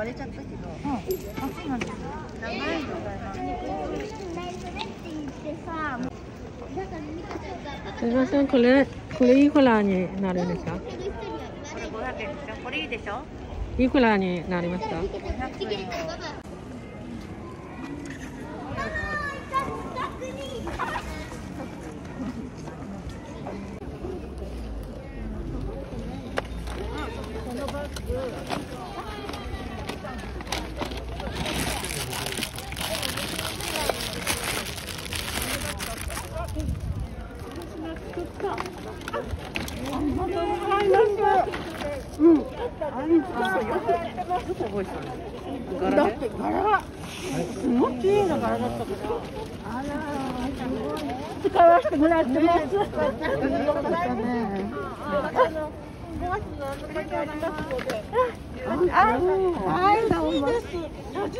割れちゃったけど。うん。あ、そうなんです。長いの。が。ライブでって言ってさだからミカちゃんがすみません、これ、これいくらになるんですか。これ500円でしょ。これいいでしょ。いくらになりました。この。バッグだって柄がすごい綺麗な柄だったからあら使わせてもらってます。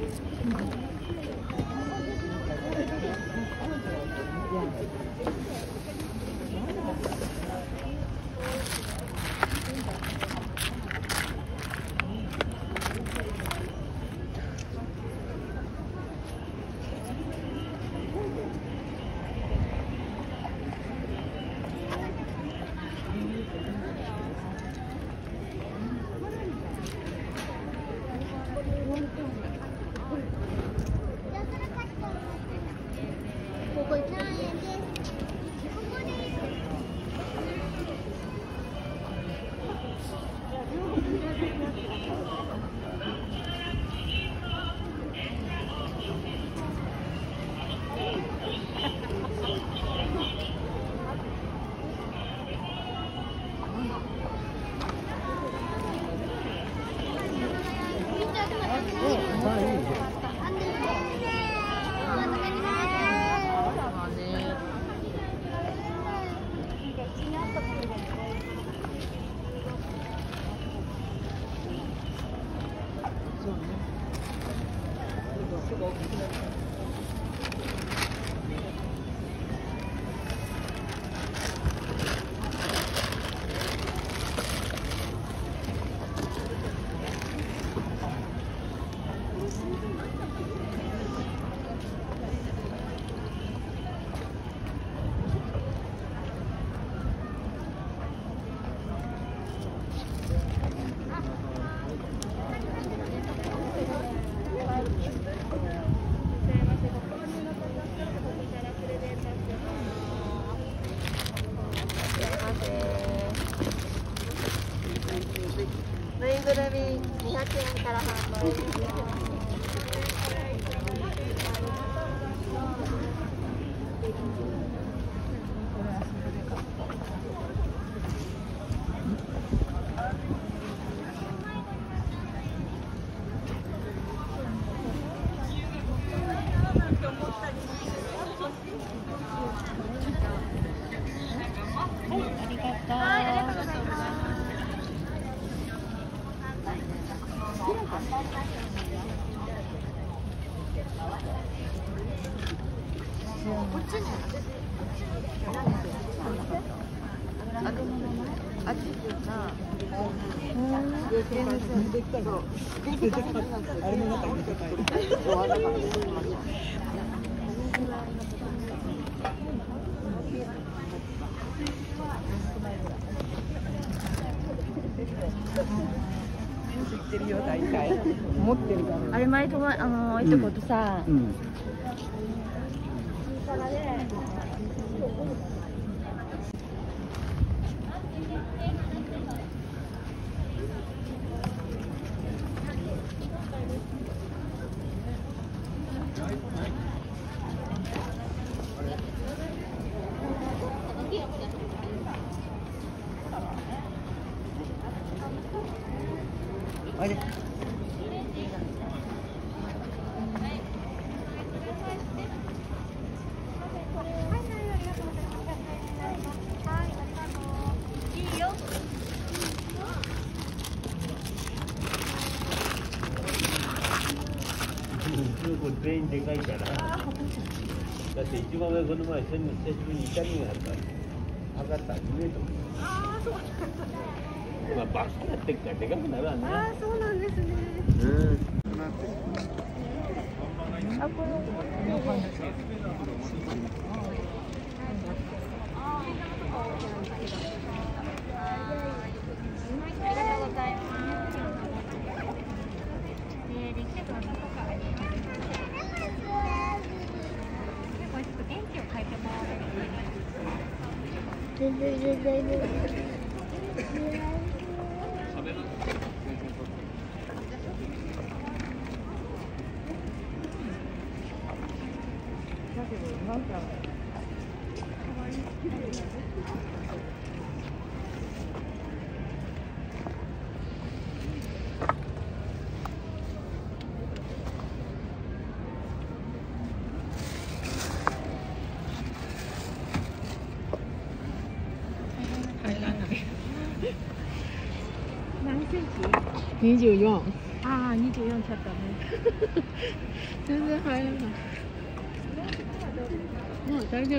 何だよ बॉक्स ありがとう。あれ前とまあのいとことさ、うん。おいで。全員でかいから。だって一番上この前、久しぶりに痛みがあった。上がった2メートル。ああ、そうなんだまあ、バスやってっからでかくなるわね。ああ、そうなんですね。うん。ありがとうござ 二十四。ああ24ちゃったね全然入らない。もう大丈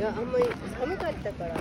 やあんまり寒かったから。